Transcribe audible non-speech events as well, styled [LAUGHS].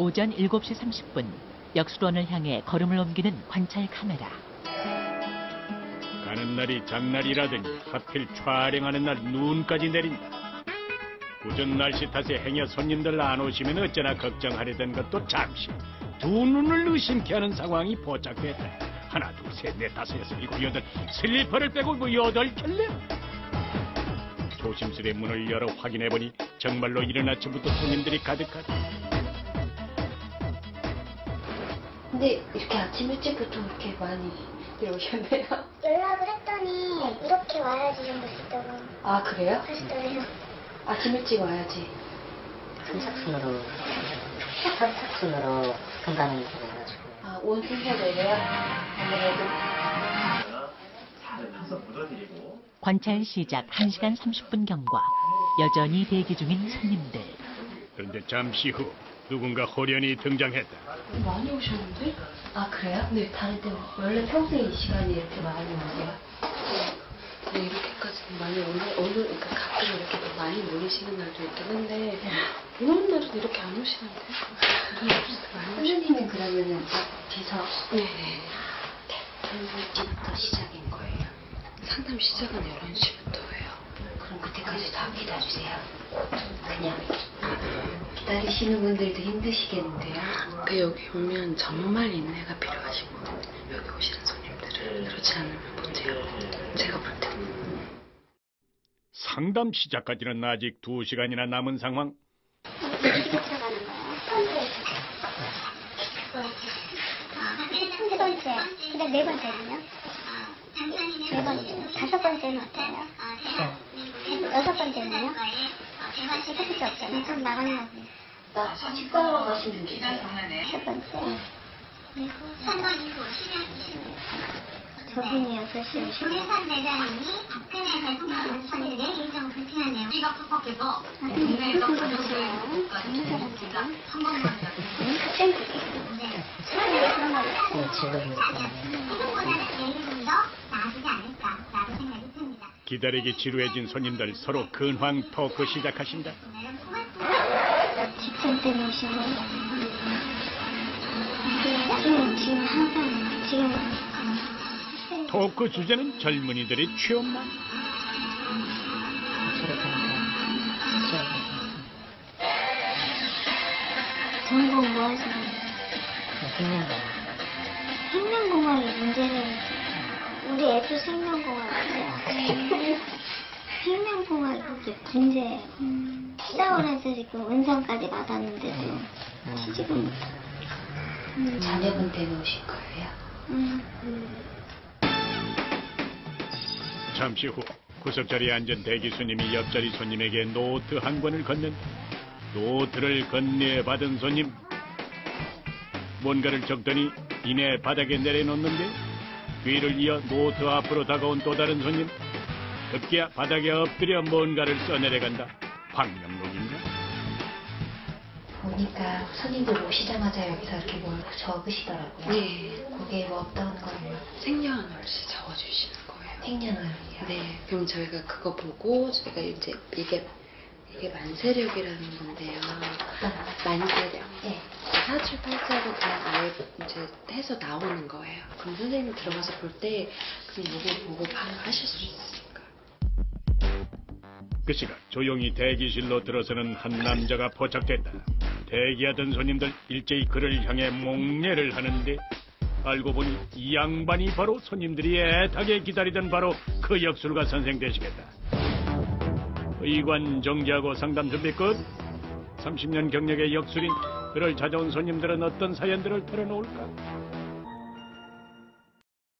오전 7시 30분 역수원을 향해 걸음을 옮기는 관찰 카메라. 가는 날이 장날이라더니 하필 촬영하는 날 눈까지 내린다. 구전 날씨 탓에 행여 손님들 안 오시면 어쩌나 걱정하려던 것도 잠시 두 눈을 의심케 하는 상황이 포착됐다. 하나, 둘, 셋, 넷, 다섯, 여섯, 일곱, 여덟 슬리퍼를 빼고 뭐 여덟 켤레. 조심스레 문을 열어 확인해보니 정말로 이른 아침부터 손님들이 가득하다. 근데 이렇게 아침 일찍부터 이렇게 많이 들어오셨네요. [LAUGHS] 연락을 했더니 이렇게 와야지 좀 있다고 아 그래요? 하시더래요. 아침 일찍 와야지. 선착순으로 선착순으로 간다는 게 그래가지고 아온 순서대로요? 아무래도 관찰 시작 1시간 30분 경과. 여전히 대기 중인 손님들. 그런데 잠시 후 누군가 호련히 등장했다. 많이 오셨는데? 아 그래요? 네. 다른 때 원래 평소에 이 시간이 이렇게 많이 오세요? 네, 이렇게까지는 많이 오는, 어느, 그러니까 가끔 이렇게 더 많이 모이시는 날도 있긴 한데, 비 오는 날은 이렇게 안 오시는데? 선생님은 그러면은 뒤서 네, 네. 일찍부터 시작인 거예요. 상담 시작은 11시부터예요. 그럼 그때까지 다 기다리세요. 그냥 기다리시는 분들도 힘드시겠는데요. 그 여기 오면 정말 인내가 필요하시거든요. 여기 오시는 손님들은. 그렇지 않으면 못해요. 제가 볼 때는. 상담 시작까지는 아직 두 시간이나 남은 상황. 세 번째, 그다음 네 번째는요? 네 번째, 다섯 번째는 어때요? 여섯 번째는요? 해줄 수 없잖아요. 그럼 나가는 거지. 나. 첫 번째. 그리고 3번 이후 저분이 6시 오시고 동해산 매장이 박근혜 대통령 선생의 개인적으로 불편하네요. 불법해서 아, 동네에서 한 번만 네. 네, 나아지지 않을까라고 생각이 듭니다. 기다리기 지루해진 손님들 서로 근황 토크 시작하신다. 직장 때문에 오신 거예요. 지금, 지금 항상, 지금, 학생 토크 주제는 젊은이들의 취업난. 전공 뭐 하시나요? 생명과학 생명공학의 문제를, 우리 애도 생명공학인데, 생명공학이 이제 문제예요. 시작을 해서 지금 은상까지 받았는데도 취직은 못하고. 음, 자녀분 때문에 오실 거예요. 음. 잠시 후 구석자리에 앉은 대기 손님이 옆자리 손님에게 노트 한 권을 건넨 노트를 건네받은 손님 뭔가를 적더니 이내 바닥에 내려놓는데 뒤를 이어 노트 앞으로 다가온 또 다른 손님 급기야 바닥에 엎드려 뭔가를 써내려간다 방명록인가 보니까 손님들 오시자마자 여기서 이렇게 뭘 적으시더라고요. 네. 그게 뭐 어떤 거예요? 생년월시 적어주시는 거예요. 생년월일이요. 네, 그럼 저희가 그거 보고 저희가 이제 이게 이게 만세력이라는 건데요. 만세력. 네. 사주 팔자로 그냥 아예 이제 해서 나오는 거예요. 그럼 선생님 들어가서 볼 때 그럼 이거 보고 바로 하실 수 있으니까. 그 시각 조용히 대기실로 들어서는 한 남자가 포착됐다. 대기하던 손님들 일제히 그를 향해 목례를 하는데 알고 보니 이 양반이 바로 손님들이 애타게 기다리던 바로 그 역술가 선생 되시겠다. 의관 정지하고 상담 준비 끝. 30년 경력의 역술인 그를 찾아온 손님들은 어떤 사연들을 털어놓을까?